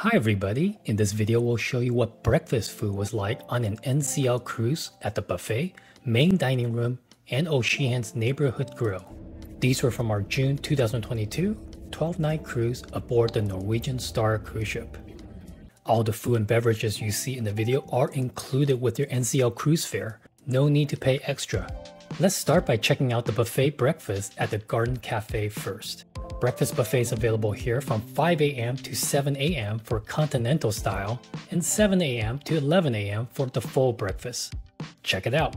Hi everybody, in this video we'll show you what breakfast food was like on an NCL cruise at the buffet, main dining room, and O'Sheehan's Neighborhood Grill. These were from our June 2022 12-night cruise aboard the Norwegian Star cruise ship. All the food and beverages you see in the video are included with your NCL cruise fare, no need to pay extra. Let's start by checking out the buffet breakfast at the Garden Cafe first. Breakfast buffets available here from 5 a.m. to 7 a.m. for continental style and 7 a.m. to 11 a.m. for the full breakfast. Check it out.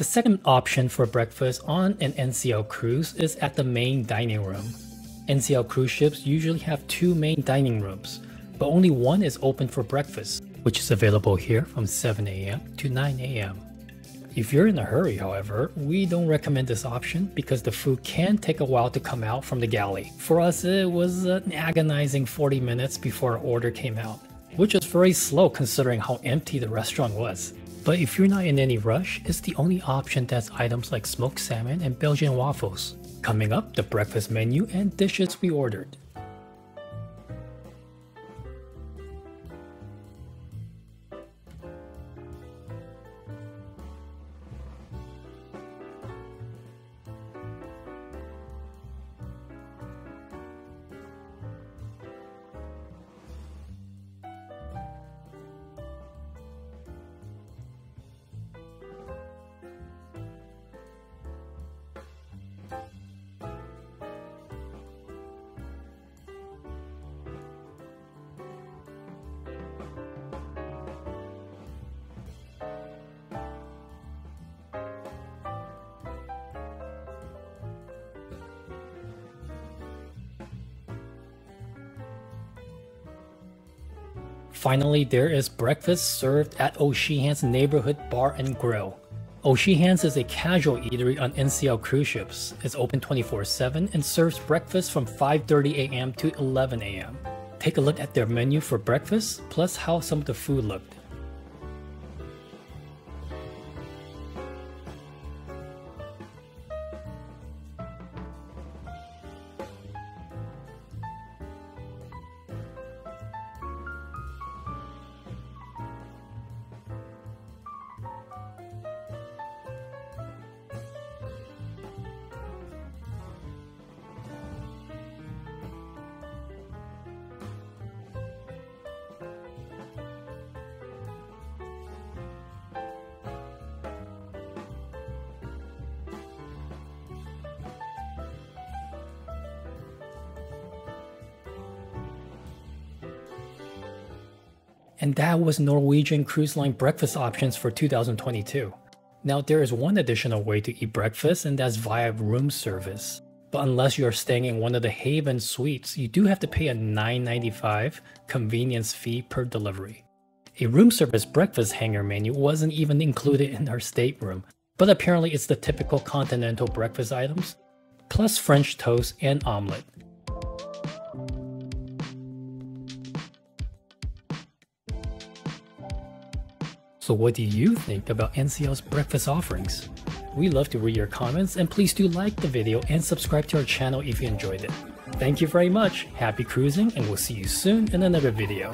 The second option for breakfast on an NCL cruise is at the main dining room. NCL cruise ships usually have two main dining rooms, but only one is open for breakfast, which is available here from 7 a.m. to 9 a.m. If you're in a hurry, however, we don't recommend this option because the food can take a while to come out from the galley. For us, it was an agonizing 40 minutes before our order came out, which is very slow considering how empty the restaurant was. But if you're not in any rush, it's the only option that's items like smoked salmon and Belgian waffles. Coming up, the breakfast menu and dishes we ordered. Finally, there is breakfast served at O'Sheehan's Neighborhood Bar and Grill. O'Sheehan's is a casual eatery on NCL cruise ships. It's open 24-7 and serves breakfast from 5.30 a.m. to 11 a.m. Take a look at their menu for breakfast, plus how some of the food looked. And that was Norwegian Cruise Line breakfast options for 2022. Now, there is one additional way to eat breakfast, and that's via room service. But unless you are staying in one of the Haven suites, you do have to pay a $9.95 convenience fee per delivery. A room service breakfast hanger menu wasn't even included in our stateroom, but apparently it's the typical continental breakfast items, plus French toast and omelette. So what do you think about NCL's breakfast offerings? We love to read your comments and please do like the video and subscribe to our channel if you enjoyed it. Thank you very much, happy cruising, and we'll see you soon in another video.